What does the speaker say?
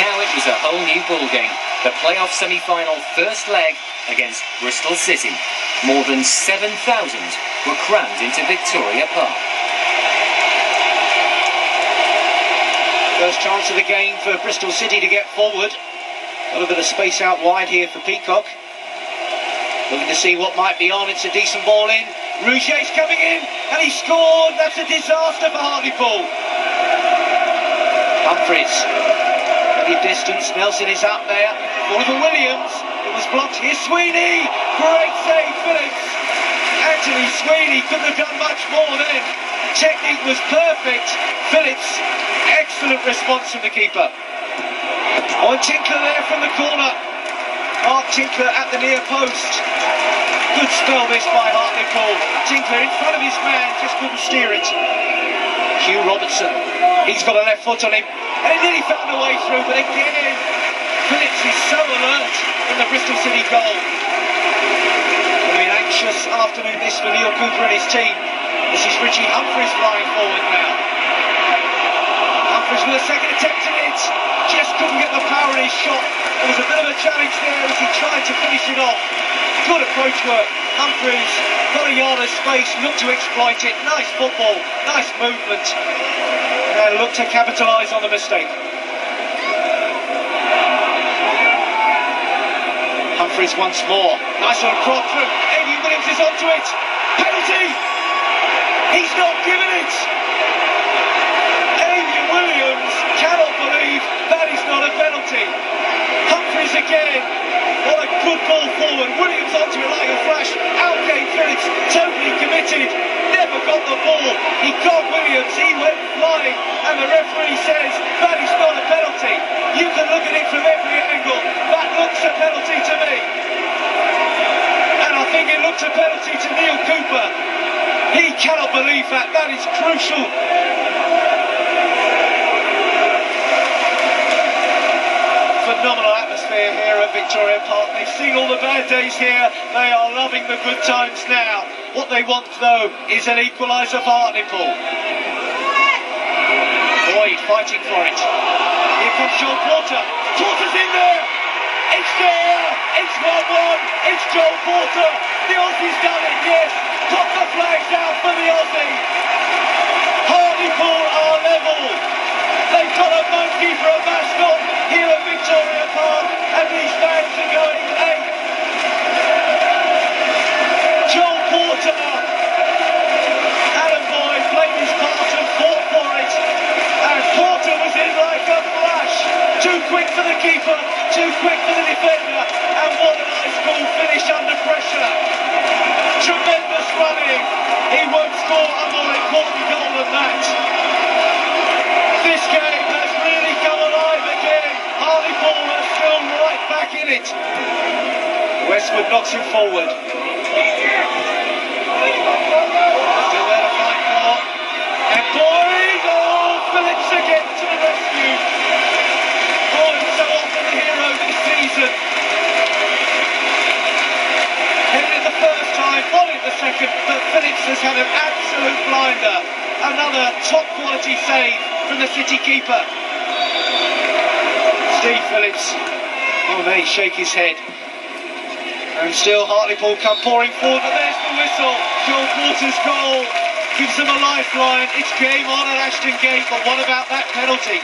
Now it was a whole new ball game. The playoff semi-final first leg against Bristol City. More than 7,000 were crammed into Victoria Park. First chance of the game for Bristol City to get forward. A little bit of space out wide here for Peacock. Looking to see what might be on. It's a decent ball in. Rouget's coming in, and he scored. That's a disaster for Hartlepool. Humphreys. Distance. Nelson is up there. Oliver Williams. It was blocked. Here's Sweeney. Great save, Phillips. Anthony Sweeney couldn't have done much more then. Technique was perfect. Phillips, excellent response from the keeper. On Tinkler there from the corner. Mark Tinkler at the near post. Good spell this by Hartlepool. Tinkler in front of his man, just couldn't steer it. Hugh Robertson, he's got a left foot on him, and he nearly found a way through, but again, Phillips is so alert in the Bristol City goal. It'll be an anxious afternoon this for Neale Cooper and his team. This is Richie Humphreys flying forward now. Humphreys with a second attempt at it, just couldn't get the power in his shot. There was a bit of a challenge there as he tried to finish it off. Good approach work. Humphreys of space, looked to exploit it. Nice football, nice movement. And looked to capitalise on the mistake. Humphreys once more. Nice little prod through. Eddie Williams is onto it. Penalty! He's not given it! Eddie Williams cannot believe that is not a penalty. Humphreys again. What a good ball forward. Williams onto it like a flash. Out came Phillips, totally committed. Never got the ball. He got Williams. He went flying. And the referee says that is not a penalty. You can look at it from every angle. That looks a penalty to me. And I think it looks a penalty to Neale Cooper. He cannot believe that. That is crucial. Phenomenal atmosphere here at Victoria Park. They've seen all the bad days here. They are loving the good times now. What they want, though, is an equaliser for Hartlepool. Boyd fighting for it. Here comes Joel Porter. Porter's in there. It's there. It's 1-1. It's Joel Porter. The Aussie's done it, yes. Too quick for the keeper, too quick for the defender, and what a nice goal finish under pressure. Tremendous running. He won't score a more important goal than that. This game has really come alive again. Hartlepool are still right back in it. Westwood knocks him forward. Still there to fight for. And Boyd, oh, Phillips again to the rescue. Boyd so often the hero this season. Headed in the first time, volleyed the second, but Phillips has had an absolute blinder. Another top quality save from the City keeper. Steve Phillips. Oh, may shake his head. And still Hartlepool come pouring forward, but there's the whistle. Joel Porter's goal gives them a lifeline. It's game on at Ashton Gate, but what about that penalty?